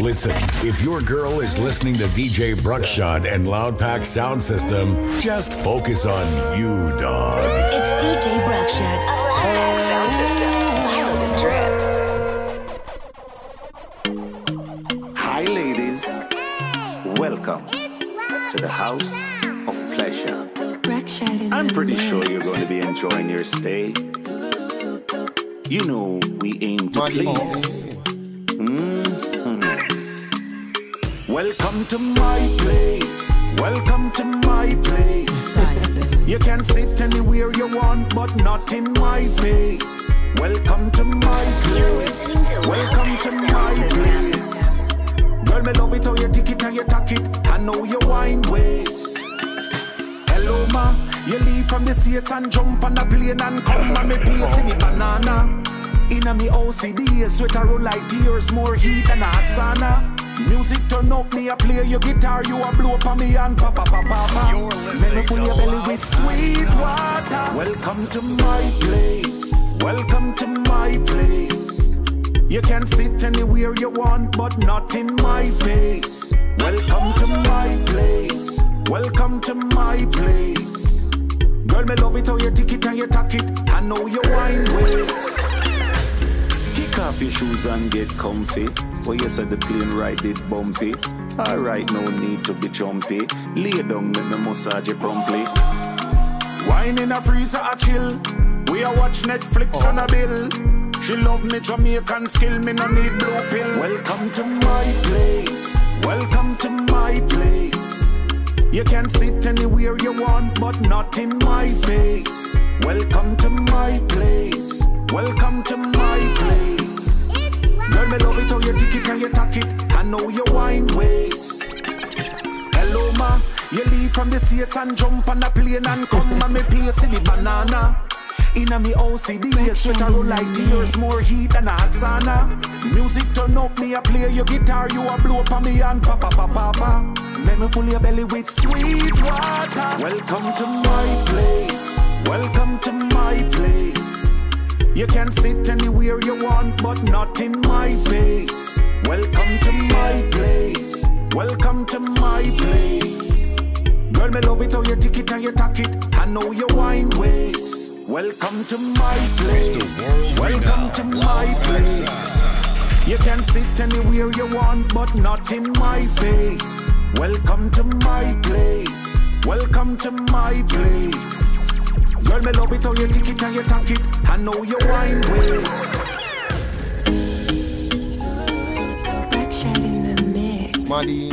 Listen, if your girl is listening to DJ Bruckshut and Loudpack Sound System, just focus on you, dog. It's DJ Bruckshut of Loudpack Sound System. Feel the drip. Hi, ladies. Welcome to the house of pleasure. I'm pretty sure you're going to be enjoying your stay. You know, we aim to please. Mm-hmm. Welcome to my place. Welcome to my place. You can sit anywhere you want, but not in my face. Welcome to my place. Welcome to my place. Girl, me love it how you tick it and you tack it. I know your wine ways. Hello, ma. You leave from the States and jump on a plane and come on me place in the banana. Inna me OCD, sweater roll like tears, more heat than a sauna. Music turn up, me a play your guitar, you a blow up on me and papa papa papa. Make me fill your belly with sweet water. Welcome to my place. Welcome to my place. You can sit anywhere you want, but not in my face. Welcome to my place. Welcome to my place. Girl, me love it how you tick it and you tack it. I know your wine ways. Kick off your shoes and get comfy. Oh, you said the plane ride it bumpy. Alright, no need to be jumpy. Lay down, make me massage you promptly. Wine in a freezer, a chill. We a watch Netflix on a bill. She love me Jamaican skill, me no need blue pill. Welcome to my place. Welcome to my place. You can sit anywhere you want, but not in my face. Welcome to my place. Welcome to my place. Girl, me love it how you tick it and you tack it. I know your wine ways. Hello, ma. You leave from the States and jump on a plane and come and me place in the banana. Inna me OCD, a sweater roll like tears, more heat than a hot sauna. Music turn up, me a play your guitar, you a blow up on me and papa papa papa. Make me fill your belly with sweet water. Welcome to my place. Welcome to my place. You can sit anywhere you want, but not in my face. Welcome to my place. Welcome to my place. Girl, me love it how you tick it and you tack it. I know your wine ways. Welcome to my place. Welcome to my place. You can sit anywhere you want, but not in my face. Welcome to my place. Welcome to my place. Girl, me love it how you tick it and you tack it. I know your wine ways. In the next Money.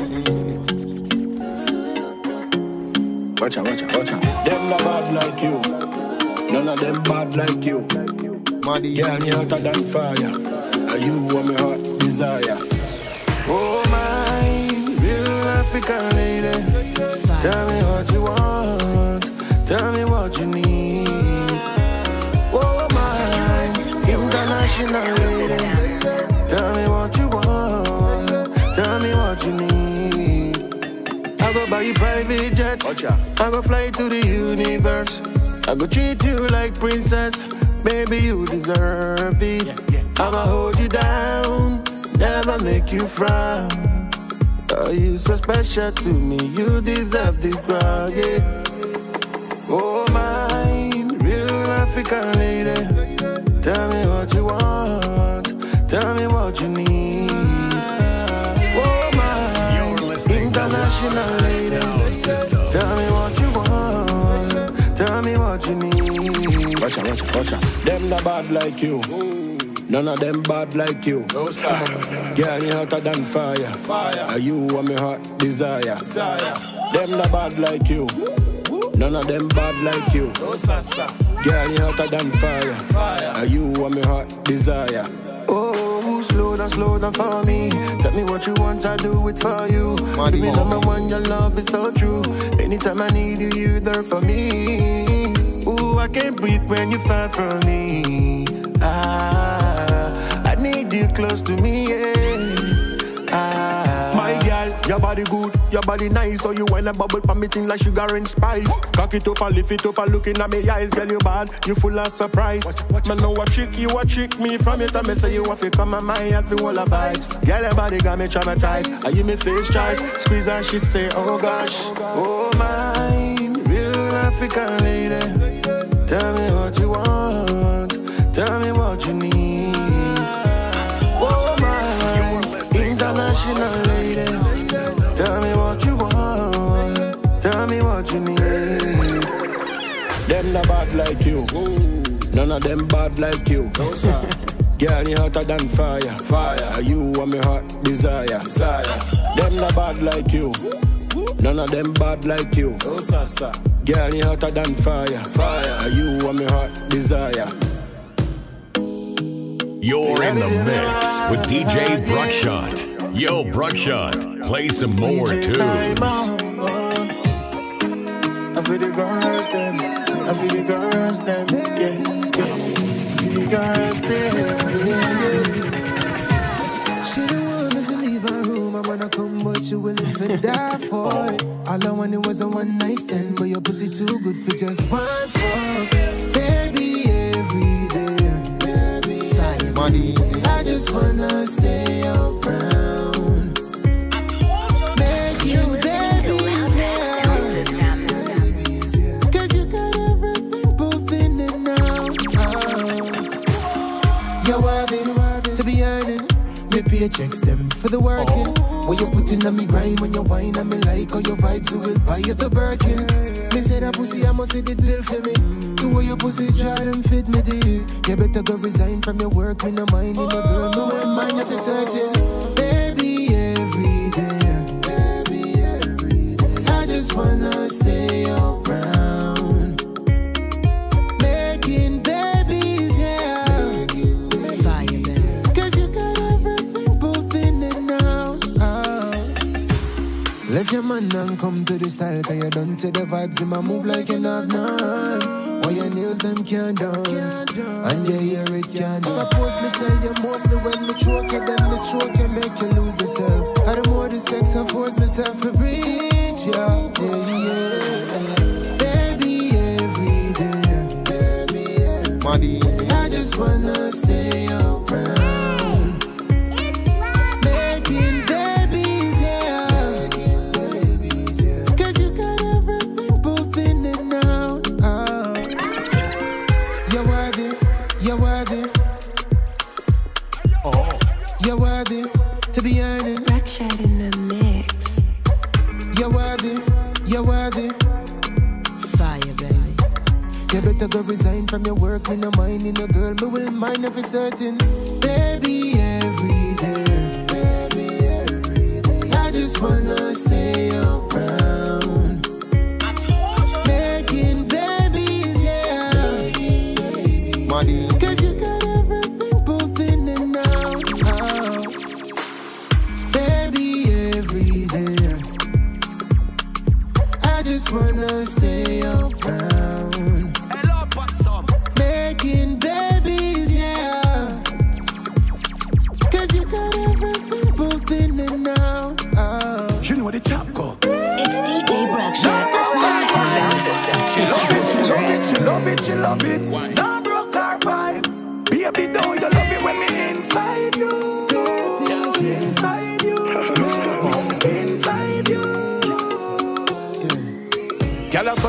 Watcha, watcha, watcha. Them not bad like you. None of them bad like you. Money. Girl, me hotter than fire. Are you what me heart desire? Oh my, real African lady. Tell me what you want. Tell me what you need. Oh my, international lady. Tell me what you want. Tell me what you need. I go buy you private jet. I go fly to the universe. I go treat you like princess. Baby, you deserve it. I go hold you down, never make you frown. Oh, you so special to me. You deserve the crown, yeah. Oh, mine, real African lady. Tell me what you want. Tell me what you need. Oh, mine, international lady. Tell me what you want. Tell me what you need. Watcha, watcha, watcha. Them not bad like you. None of them bad like you. No, sir. Girl, you hotter than fire. Fire. Are you what me heart desire? Desire. Them not bad like you. None of them bad like you. No, sir, sir. Girl, you hotter than fire. Fire. Are you what me heart desire? Oh, slow down, slow down for me. Tell me what you want, I do it for you. Money, Give me mama. number one, your love is so true. Anytime I need you, you're there for me. Ooh, I can't breathe when you far from me. Ah, I need you close to me, yeah. Ah, My girl, your body good, Your body nice, so you wanna bubble for me thing like sugar and spice. Cock it up and lift it up and looking at me eyes, girl you bad, you full of surprise. Man know what trick you, what trick me from it, I me say you have to come on my head for all the vibes. Girl your body got me traumatized. I give me face choice, squeeze and she say, oh gosh, oh my, real African lady. Tell me what you want, tell me what you need. Oh my, international lady. Them not bad like you, none of them bad like you. Girl, you hotter than fire, fire. You are my heart desire, desire. Them not bad like you, none of them bad like you. Girl, you hotter than fire, fire. You are my heart desire. You're in the mix with DJ Bruckshut. Yo, Bruckshut, play some more tunes. I feel the girls them, I feel the girls them, yeah, yeah. I feel the girls them, yeah. She don't want me to leave her room. I wanna come, but you willing to die for it. All I wanted was a one night stand, but your pussy too good for just one fuck. Baby, every day, baby. Money. I just wanna stay around. Me paychecks them for the working. What you putting on me grind when you wine and me like all your vibes who will buy you the Birkin. Me say that pussy I must say it built for me. The way your pussy try them fit me deep. You better go resign from your work. Me no mind in a girl, no mind if it's certain. Come to the style Cause you don't see the vibes in my move like you have none. Why your nails them can't done? And you hear it can't Suppose me tell you mostly when me choke you Then me stroke you make you lose yourself. I the more the sex I force myself to reach yeah, yeah, yeah. Baby every day. Baby every Money. I just wanna stay you're worthy. Oh. You're worthy to be earning. Bruckshut in the mix. You're worthy, you're worthy. Fire, baby. You better go resign from your work. Me no mind in a girl, me will mind if it's certain. Baby, every day. Baby, every day. I just wanna stay around. Money.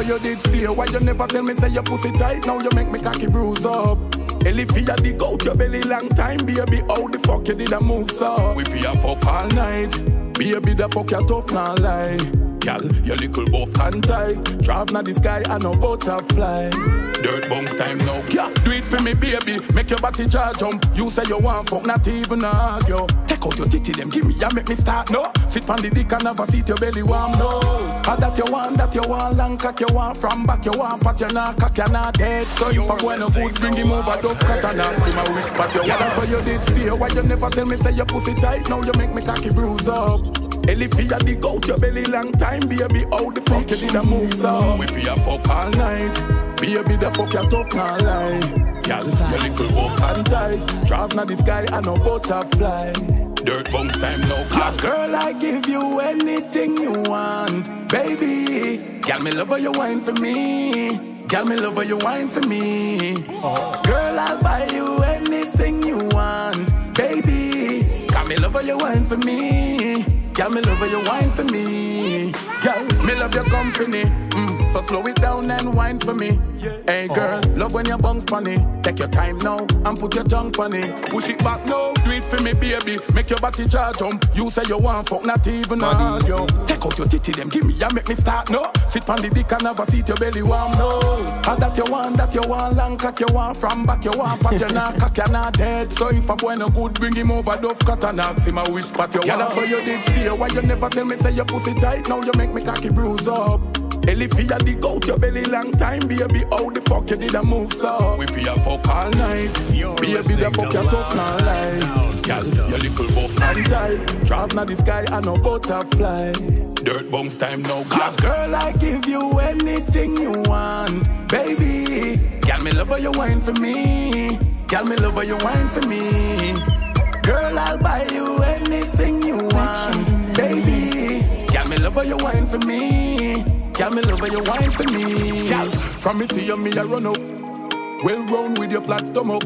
You did steal. Why you never tell me say your pussy tight? Now you make me cocky bruise up. Elifia dig out your belly long time, baby. How the fuck you did a move so? We feel fuck all night. Baby, the fuck you tough now lie. Girl, your little buff and tight. Drive na the sky and no butterfly. Dirt bounce time now. Yeah, do it for me, baby. Make your body jaw jump. You say you want fuck, not even argue. Take out your titty, them give me, ya make me start no. Sit on the dick and never sit your belly warm no. Ah, that you want, that you want, long cock you want, from back you want, but you not cock, you not dead. So if I want no good, bring him over, dove cut and not see my wrist, but you want. for you did. Why you never tell me say your pussy tight? Now you make me cocky bruise up. Elifia dig out your belly long time, baby. How the fuck you did a move so? We feel fuck all night, baby. The fuck you tough now lie. Girl, your little buff and tight. Drive na the sky and no butterfly. Dirt bounce time now. class. girl, I give you anything you want, baby. Girl, me love how you wine for me. Girl, me love how you wine for me. Oh. Girl, I'll buy Girl, me love how you wine for me. Girl, me love your company. Mm, so slow it down and wine for me. Hey girl, love when your bum's funny. Take your time now and put your tongue funny. Push it back now, do it for me, baby. Make your body charge jump. You say you want fuck, not even hard, yo. Take out your titty, them give me, ya make me start no. Sit on the dick and never seat your belly warm, no. How that you want, that you want, long cock you want, from back you want, but you not cock, you not dead. So if a boy no good, bring him over, dove cut and ask him a wish, but you want. Yeah, so you did steer, why you never tell me say your pussy tight, now you make me cocky bruise up. Ellie fia dig out your belly long time, baby. How the fuck you did a move so? We feel fuck all night, baby. The fuck you tough now life. Girl, your little buff and tight. Drop na the sky and no butterfly. Dirt bounce time now, cause girl I give you anything you want, baby. Girl me love how you wine for me. Girl me love how you wine for me. Girl I'll buy you anything you want, baby. Girl me love how you wine for me. Girl, me love how you wine for me. Girl, from me see you, me I run up. Well round with your flat stomach.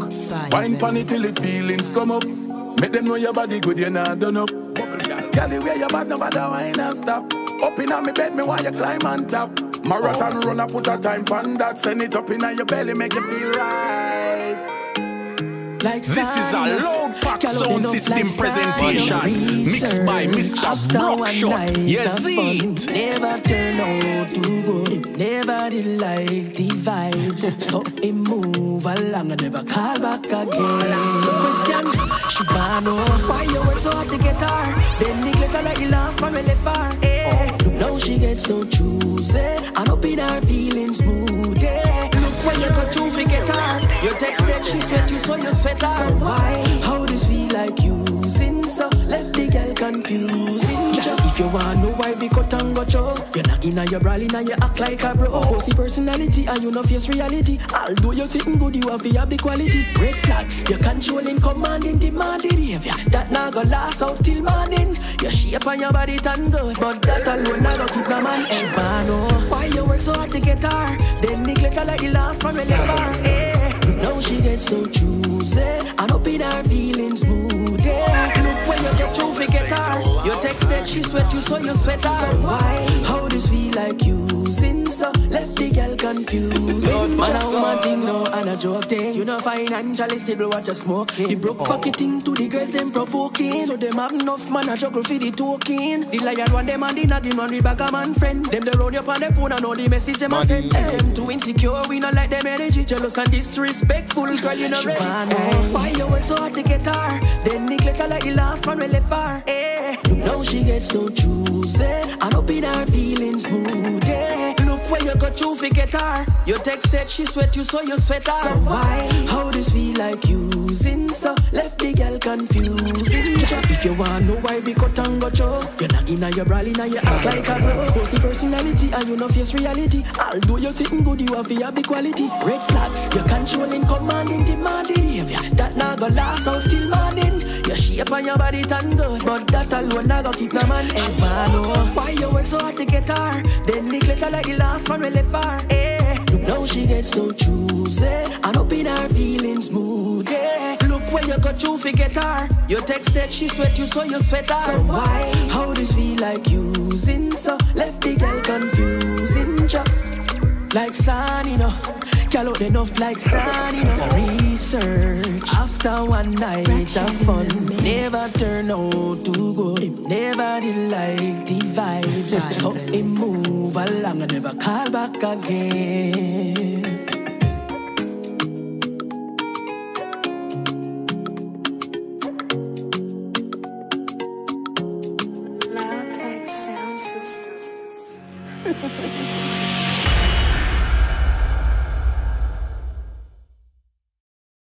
Wine pan it till the feelings come up. Make them know your body good, you're not done up. Girl, the way your bad, no matter wine and stop. Up in my bed, me while you climb on top. Marathon run, I put a time pan that. Send it up in your belly, make you feel right. Like this is a loud pack sound system like presentation mixed by Mr. Bruckshut. You see it? Never turn out to go. It never did like the vibes. so it move along and never call back again. So question, she know why you work so hard to get her. Then neglect her like the last man we left her. Eh. Now she gets so choosy. And up in her feeling smooth. Eh. You got to forget her. Your text said she sweat you so you sweat her. So why? How this feel like using? So left the girl confusing. If you want know why be cut and go show, you're not in your brawling and you act like a bro. Bossy personality and you know face reality. Although you're sitting good, you have have the quality. Red flags, you're controlling, commanding, demanding behavior. That not gonna last out till morning. Your shape and your body turn good, but that alone not gonna keep my man. She know why you work so hard to get her. Then neglect her like the last man her. Eh. Now she gets so choosy and up in her feelings moody. Look when you get to forget her. Your text said she sweat you, so you sweat her. So why? How this feel like using? So left the girl confused. Man, I want thing no and a joke day. You know financially stable, watch a smoke. The broke oh. pocketing to the girls them provoking. So them have enough man a juggle for the token. The liar one them and the nothing one we back a man friend. Them they roll up on the phone and all the message them a send. Them too insecure, we not like them energy. Jealous and disrespectful, girl you know ready. Hey. Why you work so hard to get her? Then neglect her like the last man we left her. Eh. know she gets so choosy and up in her feelings moody. Where you go to forget her. Your text said she sweat you, so you sweat her. So why? How this feel like using? So left the girl confusing. If you want know why we cut and go show, you're not in your brawling and you act like a bro. Bossy personality and you know face reality. Although you're sitting good, you have have the quality. Red flags, you're controlling, commanding, demanding behavior. That not gonna last out till morning. Your shape and your body turn good, but that alone not gonna keep no man. Man, oh. Why you work so hard to get her? Like the last man we left her. Eh. Now she gets so choosy and up in her feelings moody. Look where you got to forget her. Your text said she sweat you, so you sweat her. So why? How this feel like using? So left the girl confusing. Like sun, you know. Girl out enough like sun, you know. For research. After one night of fun, never turn out to go. Him never did like the vibes. So he move along and never call back again.